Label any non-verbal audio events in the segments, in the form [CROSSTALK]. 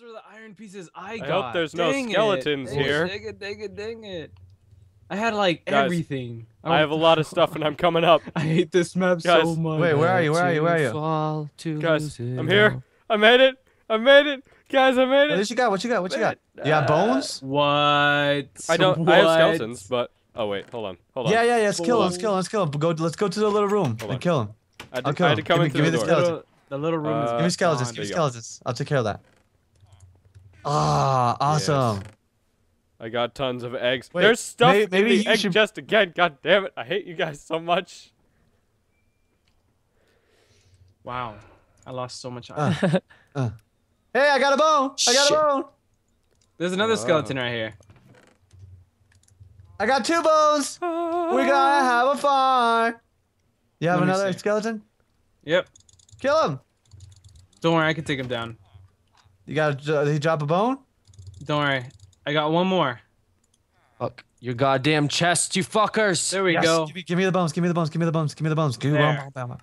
Those are the iron pieces I I got. hope there's no Dang it. skeletons it, here. Dang it, dang it, dang it. I had like Guys, everything. I have a lot of [LAUGHS] stuff and I'm coming up. I hate this map Guys, so much. Wait, where are you? Where are you? Where are you? Fall to Guys, lose I'm here. I made it. I made it. Guys, I made it. What it. you got? What you got? What you got? Made. You got Uh, bones? What? I don't. I have skeletons, but oh wait, hold on, hold on. Yeah, yeah, yeah. Let's kill him. Let's kill him. Let's kill him. Go. Let's go to the little room Hold on. and kill him. I had I'll to, kill I had to come Give me- in give me through the the skeleton. The little room is Uh, Give me skeletons. Give me there you go. skeletons. I'll take care of that. Ah, awesome. I got tons of eggs. Wait, There's stuff may- in maybe the you egg should- chest again. God damn it! I hate you guys so much. Wow. I lost so much. Uh, iron. [LAUGHS] Hey, I got a bone. I got Shit. a bone. There's another Wow. skeleton right here. I got two bones. We're gonna have a farm. You have Let another skeleton? Yep. Kill him. Don't worry, I can take him down. You got? Did he drop a bone? Don't worry. I got one more. Fuck your goddamn chest, you fuckers. There we Yes. go. Give me, give me the bones. Give me the bones. Give me the bones. Give me the bones. Give me the There. bones.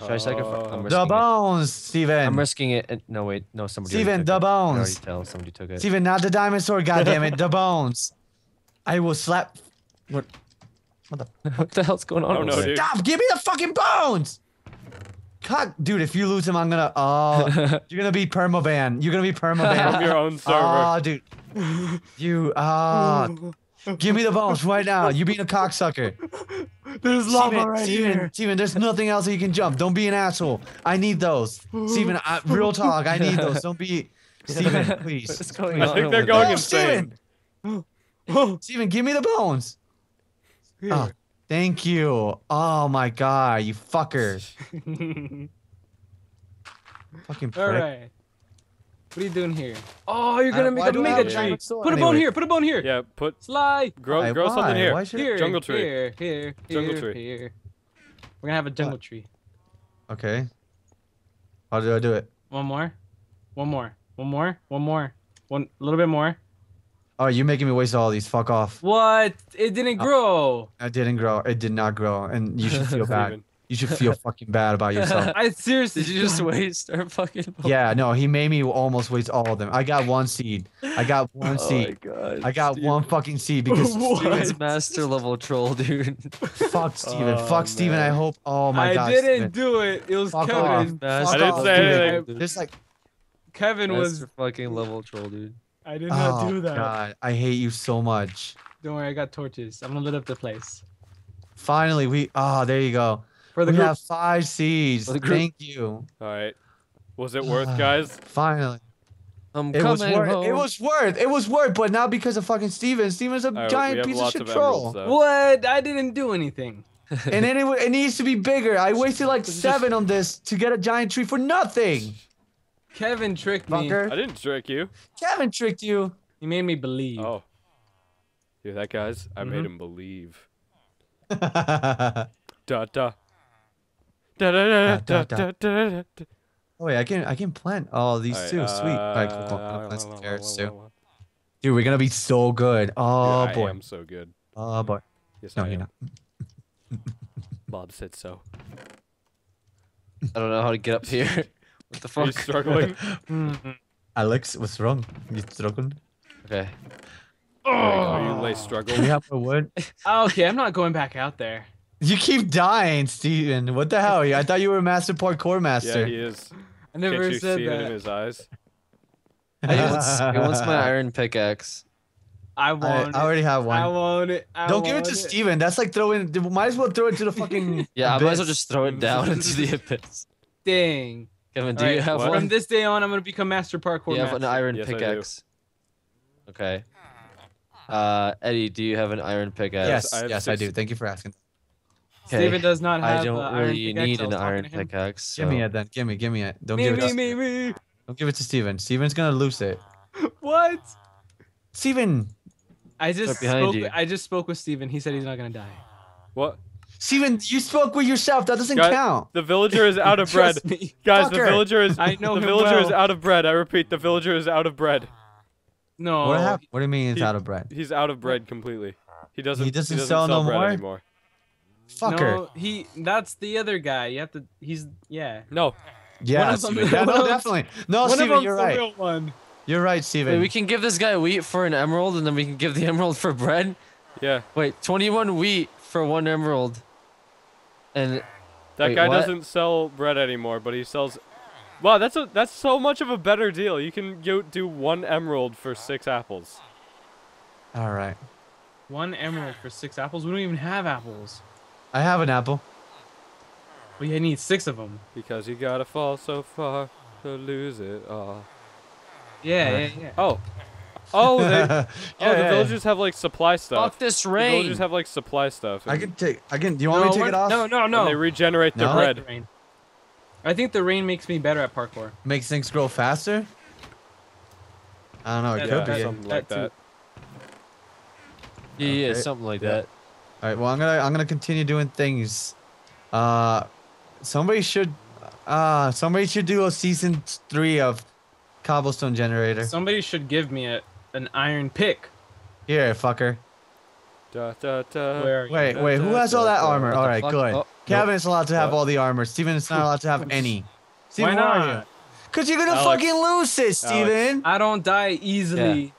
Should I sacrifice? Oh. I'm The risking it. bones, Steven. I'm risking it. No, wait. No, somebody. Steven, took the it. I already tell somebody took it. Steven, not the diamond sword. God damn it, the [LAUGHS] bones. I will slap. What? what the [LAUGHS] what the hell's going on? I don't know, over dude. Stop! Give me the fucking bones. God, dude, if you lose him, I'm gonna. Oh, [LAUGHS] you're gonna be perma permaban. You're gonna be From permaban. your own ah, server. Oh, dude. You. Ah. give me the bones right now. You being a cocksucker. There's lava Steven, right Steven, Steven, there's nothing else that you can jump. Don't be an asshole. I need those. Steven, I, real talk. I need those. Don't be. [LAUGHS] Steven, please. What's going I on? think they're going No, insane. Steven. [GASPS] [GASPS] Steven, give me the bones. Oh, thank you. Oh my god, you fuckers. [LAUGHS] Fucking prick. All right. What are you doing here? Oh, you're Uh, gonna why make a do I have mega a tree. Put a bone Anyway. here. Put a bone here. Yeah, put Slide. grow Why- grow something here. Why should- Here. Jungle tree. Here. Here. Jungle tree. Here. We're gonna have a jungle tree. Okay. How do I do it? One more. One more. One more. One more. One. A little bit more. Oh, you're making me waste all these. Fuck off. What? It didn't Uh, grow. I didn't grow. It did not grow, and you should feel bad. You should feel [LAUGHS] fucking bad about yourself. [LAUGHS] I seriously. Did you just [LAUGHS] waste our fucking? Yeah, no, he made me almost waste all of them. I got one seed. I got one Oh my seed. god. I got one fucking seed because What? Steven's master level troll, dude. fuck Steven. Oh, fuck Steven. I hope. Oh my I god. I didn't Steven. do it. It was Fuck Kevin. off. Master I didn't off, say Steven. anything. dude. There's like, Kevin was. Master fucking level troll, dude. I did not oh do that. god, I hate you so much. Don't worry. I got torches. I'm gonna lit up the place Finally, we. Oh, there you go. for the we group. have five seeds. For the group. Thank you. All right. Was it ah, worth, guys? Finally. I'm It was worth. home. It was worth. It was worth, but not because of fucking Steven. Steven's a All right, we giant piece of shit of troll. emeralds, though. What? I didn't do anything. and then it, it needs to be bigger. I wasted like [LAUGHS] seven on this to get a giant tree for nothing. Kevin tricked me. I didn't trick you. Kevin tricked you. He made me believe. Oh. Hear that, guys? I Mm-hmm. made him believe. oh [LAUGHS] Da da. Da da da da da da da. wait, I can I can plant all these Alright, too. Sweet. Alright, cool. cool. uh, I'll plant some carrots too. Dude, we're gonna be so good. Oh Yeah, I am so good. Oh boy. Yes, No, I you're am. not. Bob said so. I don't know how to get up here. [LAUGHS] What the fuck? [LAUGHS] Hmm. Are you struggling? Alex, what's wrong? You struggling? Okay. Oh, Are you lay Do struggle? we have more wood? [LAUGHS] Oh, okay, I'm not going back out there. You keep dying, Steven. What the hell? I thought you were a master parkour Yeah, master. he is. I never Can't you said see it in his eyes? He [LAUGHS] wants, he wants my iron pickaxe. I I, want I already have it. I one. want it. I Don't give it want to Steven. That's like throwing. Might as well throw it to the fucking. Yeah, I might as well just throw it down into the abyss. Dang. Kevin, do All you right, have what? one? From this day on, I'm gonna become master parkour Do you have master. an iron Yes, I do. pickaxe? Okay. Uh, Eddie, do you have an iron pickaxe? Yes, I have yes, I do. Thank you for asking. Okay. Steven does not have I don't uh, iron really pickaxe, need an iron to him. pickaxe. Give me so- it then. Give me, give me it. Don't Me, give it. To, me, me. don't give it to Steven. Steven's gonna lose it. [LAUGHS] What? Steven, I just behind spoke. you. I just spoke with Steven. He said he's not gonna die. What? Steven, you spoke with yourself. That doesn't Guy- count. The villager is out of [LAUGHS] bread. Me. Guys, the villager is. I know the him villager is out of bread. I repeat, the villager is out of bread. No. What happened? What do you mean it's he- out of bread? He's out of bread completely. He doesn't. He doesn't sell no bread more? anymore. Fucker. No, he. That's the other guy. You have to. He's. Yeah. No, Yeah, One of them- Steven. yeah, no, definitely. No, One of Steven, them's you're the right. real one. You're right, Steven. Wait, we can give this guy wheat for an emerald, and then we can give the [LAUGHS] emerald for bread. Yeah, Wait, 21 wheat for one emerald. And that Wait, guy what? doesn't sell bread anymore, but he sells. Wow, that's a that's so much of a better deal. You can go do one emerald for six apples. All right. One emerald for six apples. We don't even have apples. I have an apple. We need six of them. Because you gotta fall so far to lose it all. Yeah, Alright. yeah, yeah. Oh, [LAUGHS] oh, they, [LAUGHS] yeah, oh, the yeah, villagers have like supply stuff. fuck this rain. The rain. villagers have like supply stuff. I can take. I can. Do you want me to take it off? No, no, and no. they regenerate their No? I like bread. the rain. I think the rain makes me better at parkour. Makes things grow faster. I don't know. It Yeah, could Yeah, be. something like that. yeah, yeah, something like Yeah. that. All right. Well, I'm gonna I'm gonna continue doing things. Uh, somebody should. Uh, somebody should do a season three of cobblestone generator. Somebody should give me a an iron pick. Here, fucker. Da, da, da. Where? are you? Wait, wait. Who has all that armor? All right, All the fuck? good. Oh, Kevin is allowed to have What? all the armor. Steven is not allowed to have [LAUGHS] any. Steven, Why where are not? you? Cause you're gonna Alex. fucking lose it, Steven. I don't die easily.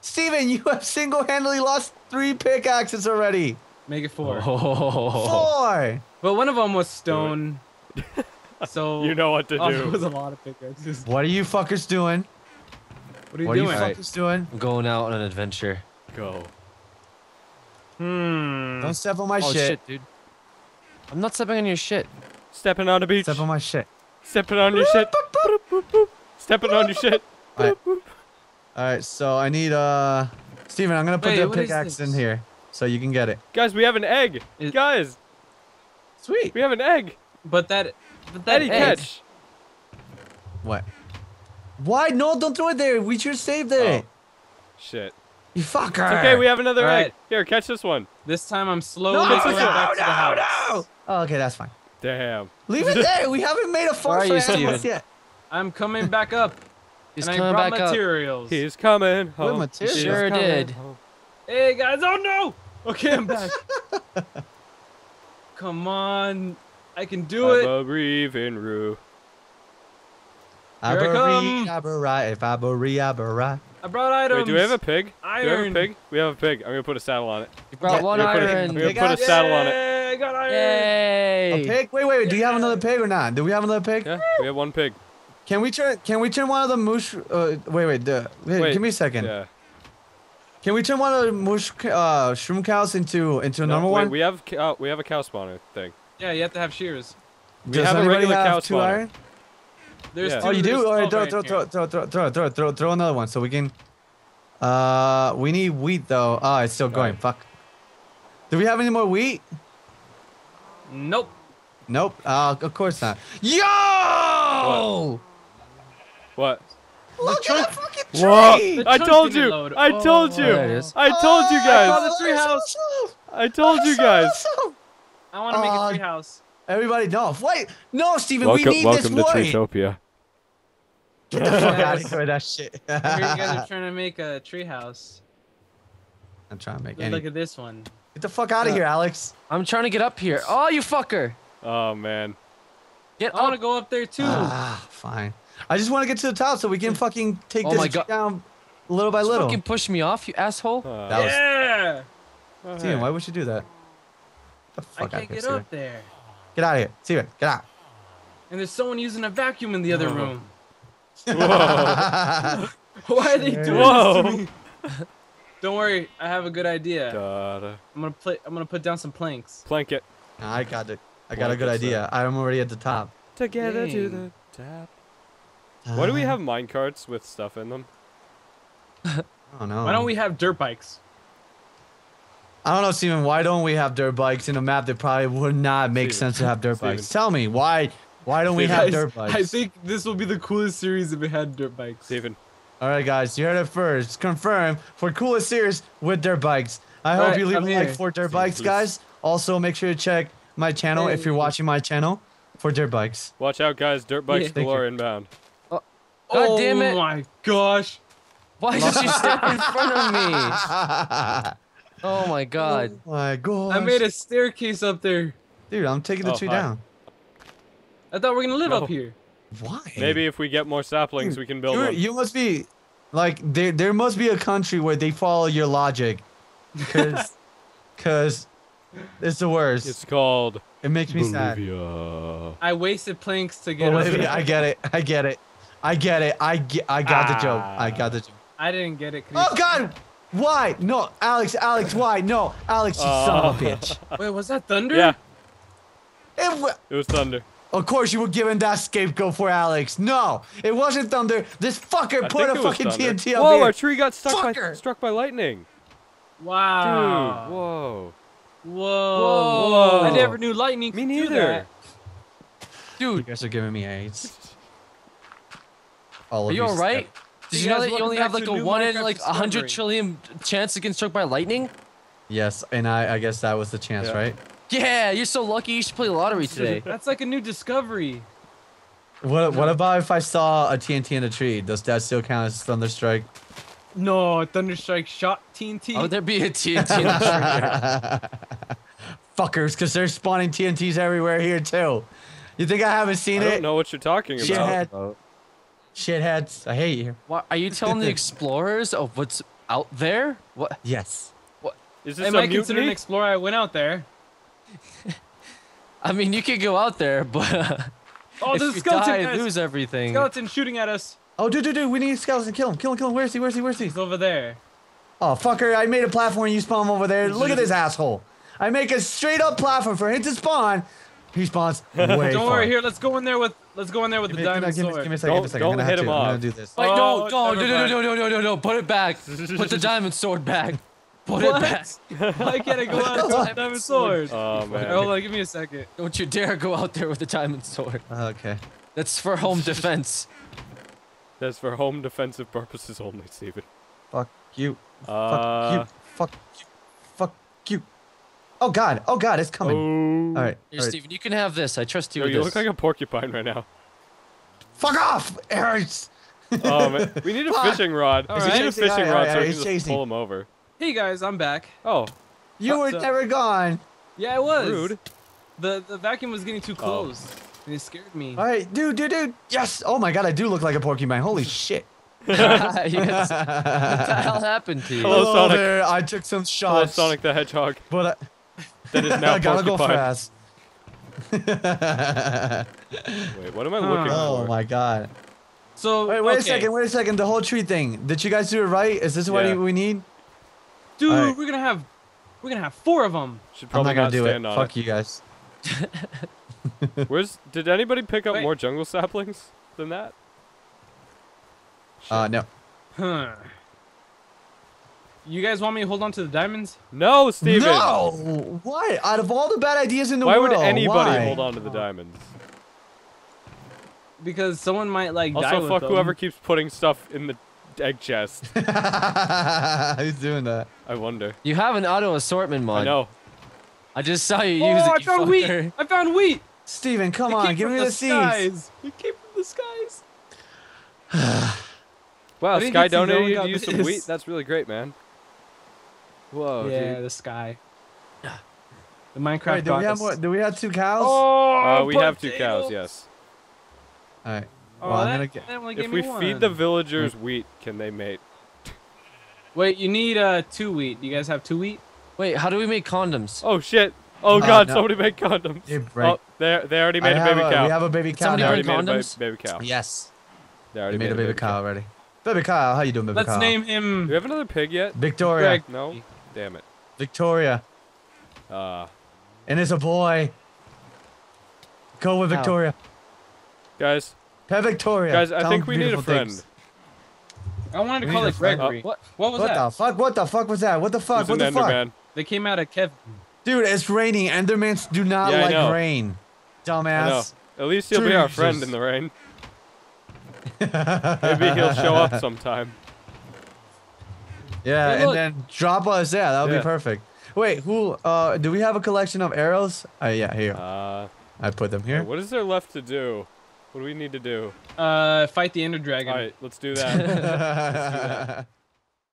Steven, you have single-handedly lost three pickaxes already. Make it four. [LAUGHS] Oh. Four. But one of them was stone. so [LAUGHS] You know what to do. it was a lot of pickaxes. What are you fuckers doing? What are you What are you doing? Doing? I'm going out on an adventure. Go. Hmm. Don't step on my oh shit. shit, dude. I'm not stepping on your shit. Stepping on the beach. Step on my shit. Stepping on your shit. Stepping on your shit. Alright. Boop, boop. All right, so I need uh, Steven, I'm gonna put Wait, the pickaxe in here so you can get it. Guys, we have an egg. Is- Guys, Sweet. we have an egg. But that, but that Eddie, egg- catch. What? Why? No, don't throw it there. We should save it. Oh. Shit. You fucker. It's okay, we have another All egg. right. Here, catch this one. This time I'm slowly No, going no, back to the no, house. no. Oh, okay, that's fine. Damn. Leave it there. We haven't made a Where farm for animals yet. I'm coming back up, [LAUGHS] He's and I coming brought back up. materials. He's coming home. Oh, materials? He's Sure did. home. Hey guys! Oh no! Okay, I'm back. [LAUGHS] Come on, I can do I'm it. a breathing roo. Here I come. Aberrai, aberrai, aberrai. I brought items. Wait, do we have a pig? Do we have a Iron. pig? We have a pig. I'm gonna put a saddle on it. You brought Yeah, one we're putting- iron. we're Pig gonna put a ass. saddle on it. Yay, I got iron. Yay! A pig? Wait, wait, wait. Do you have another pig or not? Do we have another pig? Yeah, we have one pig. Can we turn? Can we turn one of the mush? Uh, wait, wait. The, wait, Wait, give me a second. Yeah. Can we turn one of the mush uh, shroom cows into into a No, normal wait, one? we have cow, we have a cow spawner thing. Yeah, you have to have shears. We Does have a regular have cow two spawner. iron? There's Yeah. two. Oh, you do? All right, 12 throw, iron throw, here. throw, throw, throw, throw, throw, throw, throw another one so we can. Uh, we need wheat though. Oh, it's still going. Alright. Fuck. Do we have any more wheat? Nope. Nope. Uh, of course not. Yo! What? Look at that fucking tree! Whoa! The I told you. load. I told Oh. you. There. I told you Oh, guys. found the tree house. I told you That's guys. I want to make Uh, a tree house. Everybody, no. Wait, no, Steven, we need this wood. Treetopia. Get the fuck out of here with that shit. [LAUGHS] I hear you guys are trying to make a tree house. I'm trying to make Look any. at this one. Get the fuck out of Uh, here, Alex. I'm trying to get up here. Oh, you fucker! Oh man. Get I want to go up there too. Ah, fine. I just want to get to the top so we can fucking take Oh this my tree God. down little by Just little. Fucking push me off, you asshole! Uh, That was- yeah. oh, Steven, why would you do that? Get the I fuck out can't of here, get Steven. up there. Get out of here. Steven, get out. And there's someone using a vacuum in the other Whoa. room. Whoa. [LAUGHS] Why are they doing Whoa. this to me? [LAUGHS] Don't worry, I have a good idea. Da, da. I'm gonna play. I'm gonna put down some planks. Plank it. I got it. I got a good I idea. I'm already at the top. Together to the top. Why do we have mine carts with stuff in them? I don't know. Why don't we have dirt bikes? I don't know, Steven. Why don't we have dirt bikes in a map that probably would not make Steven. sense to have dirt Steven. bikes? Tell me why. Why don't we have Guys, dirt bikes? I think this will be the coolest series if it had dirt bikes. Steven. All right, guys, you heard it first. Confirm for coolest series with dirt bikes. I hope Alright, you leave I'm a like here. for dirt Steven, bikes, please. guys. Also, make sure to check my channel if you're watching my channel for dirt bikes. Watch out, guys. Dirt bikes Yeah. Galore inbound. Oh. Oh god oh damn it. my gosh! Why did you step in front of me? [LAUGHS] Oh my god! Oh my god. I made a staircase up there. Dude, I'm taking the Oh, tree hi. down. I thought we are gonna live No. up here. Why? Maybe if we get more saplings, we can build You're- one. You must be like there. There must be a country where they follow your logic, because, because [LAUGHS] it's the worst. It's called it makes me sad. Bolivia. I wasted planks to get. us Bolivia. I get it. I get it. I get it. I get. I got the joke. I got the joke. I didn't get it. Oh God! Why? No, Alex. Alex. Why? No, Alex. You son of a Uh. bitch. Wait, was that thunder? Yeah, It it was thunder. Of course you were giving that scapegoat for Alex. No, it wasn't thunder. This fucker I put a fucking. TNT up Whoa, here. our tree got stuck by struck by lightning. Wow. Dude, whoa. Whoa. Whoa. I never knew lightning. Me could do neither. Dude. You guys are giving me AIDS. [LAUGHS] All are you alright? Did You you know that you only have like a a one in like a hundred discovery. trillion chance to get struck by lightning? Yes, and I, I guess that was the chance, Yeah. right? Yeah, you're so lucky. You should play lottery today. That's like a new discovery. What What about if I saw a TNT in a tree? Does that still count as thunderstrike? No, Thunderstrike shot TNT. How oh, would there be a TNT in the trigger? [LAUGHS] Fuckers, because they're spawning TNTs everywhere here too. You think I haven't seen I it? I don't know what you're talking Shit about. head. Oh. Shitheads, I hate you. What, are you telling the explorers of what's out there? What? Yes. Is I this a might consider an explorer. I went out there. I mean, you could go out there, [LAUGHS] but Oh, if there's you skeleton. die, guys. lose everything. Skeleton shooting at us. Oh, dude, dude, dude, we need skeleton. Kill him, kill him, kill him. Where's he? Where's he? Where's he? He's over there. Oh, fucker, I made a platform you spawn him over there. Look at this [LAUGHS] asshole. I make a straight up platform for him to spawn. He spawns [LAUGHS] way Don't far. worry. Here, let's go in there with. Let's go in there with Give the me, diamond give me, sword. give me a second, give me a second. don't I'm gonna hit have him to. I'm gonna do this. Wait, oh, oh, no, no, never no, no, no, no, no, no, no, put it back. Put the diamond sword back. Put it back. Why can't I go out there with the diamond sword? Oh Alright, man. hold on, give me a second. Don't you dare go out there with a diamond sword. Okay. That's for home [LAUGHS] defense. That's for home defensive purposes only, Steven. Fuck you. Uh, Fuck you. Fuck you. Fuck you. Oh god. Oh god, it's coming. Oh. All right. Here, all right. Steven, you can have this. I trust you Yo, with you this. look like a porcupine right now. Fuck off. It hurts. Oh man, we need a [LAUGHS] Fuck. fishing rod. All we right. need a fishing alright, rod so alright, we he's can just chasing. pull him over. Hey guys, I'm back. Oh, You were What's never gone. Yeah, I was. rude. The the vacuum was getting too oh. close. And it scared me. All right, dude, dude, dude. Yes. Oh my god, I do look like a porcupine. Holy [LAUGHS] shit. [LAUGHS] yes. What the hell happened to you? Hello, Hello Sonic. there. I took some Hello, shots. Sonic the Hedgehog. But I, That is now [LAUGHS] I gotta go fast. Wait, what am I Huh. looking oh for? my god. So Wait, wait a second. Wait a second. The whole tree thing. Did you guys do it right? Is this what we need? Dude. Alright. We're gonna have we're gonna have four of them. Should I'm probably not gonna do it. stand on Fuck you guys. [LAUGHS] [LAUGHS] Where's? Did anybody pick up Wait. more jungle saplings than that? Uh, no. Huh. You guys want me to hold on to the diamonds? No, Steven. No. What? Out of all the bad ideas in the Why world, why would anybody why? hold on to the diamonds? Because someone might like die Also, fuck them. whoever keeps putting stuff in the egg chest. [LAUGHS] Who's doing that? I wonder. You have an auto assortment mod. I know. I just saw you Oh, use it. I you found wheat! fucker. I found wheat! Steven, come It on, give me the, seeds. skies. It came from the skies. [SIGHS] Wow, I didn't Sky get seeds, I only donated got you some wheat. That's really great, man. Whoa, yeah, dude. the sky. [SIGHS] The Minecraft Wait, do we have more? Do we have two cows? Oh, Uh, we have two cows, yes. All right. Oh, Well, that, gonna get- that If we me feed the villagers wheat, can they mate? Wait, you need uh two wheat. You guys have two wheat? Wait, how do we make condoms? Oh shit! Oh Uh, god, no. somebody made condoms. Yeah, right. Oh, they they already made a baby a- cow. We have a baby cow somebody now. They bring already made a condoms? ba- baby cow. Yes. They We already made a baby cow already. Baby cow, how you doing, baby cow? Let's cow? name Do him we have another pig yet? Victoria. Greg. No. Damn it. Victoria. Uh, And it's a boy. Go with Ow. Victoria. guys, Pet Victoria. guys, I Tell think we need a friend. things. I wanted to We call it. Gregory. Uh, what? What was What that? the fuck? What the fuck was that? What the fuck? What an the fuck? They came out of Kevin. Dude, it's raining. Endermans do not Yeah, like rain. Dumbass. At least he'll be our friend in the rain. Maybe he'll show up [LAUGHS] sometime. Yeah, Hey, and then drop us. Yeah, that would Yeah. be perfect. Wait, who? Uh, do we have a collection of arrows? Uh, yeah, here. Uh, I put them yeah, here. what is there left to do? What do we need to do? Uh, fight the Ender Dragon. All right, let's do that. [LAUGHS]